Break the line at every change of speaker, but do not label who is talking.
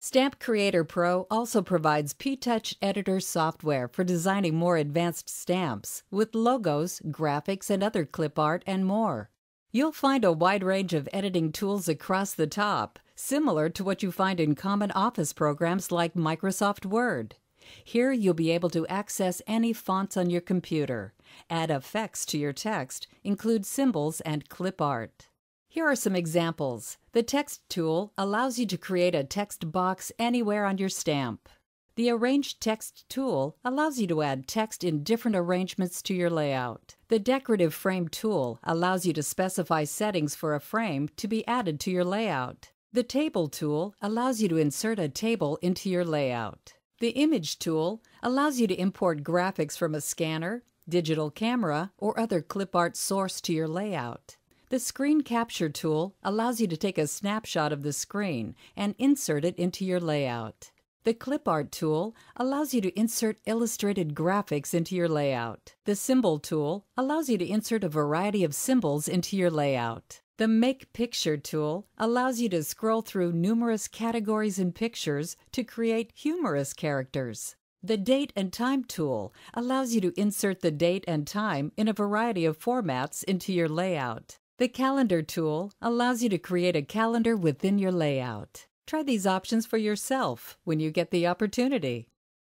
Stamp Creator Pro also provides P-Touch Editor software for designing more advanced stamps with logos, graphics, and other clip art and more. You'll find a wide range of editing tools across the top, similar to what you find in common office programs like Microsoft Word. Here you'll be able to access any fonts on your computer, add effects to your text, include symbols and clip art. Here are some examples. The Text tool allows you to create a text box anywhere on your stamp. The Arrange Text tool allows you to add text in different arrangements to your layout. The Decorative Frame tool allows you to specify settings for a frame to be added to your layout. The Table tool allows you to insert a table into your layout. The Image tool allows you to import graphics from a scanner, digital camera, or other clip art source to your layout. The Screen Capture tool allows you to take a snapshot of the screen and insert it into your layout. The Clip Art tool allows you to insert illustrated graphics into your layout. The Symbol tool allows you to insert a variety of symbols into your layout. The Make Picture tool allows you to scroll through numerous categories and pictures to create humorous characters. The Date and Time tool allows you to insert the date and time in a variety of formats into your layout. The Calendar tool allows you to create a calendar within your layout. Try these options for yourself when you get the opportunity.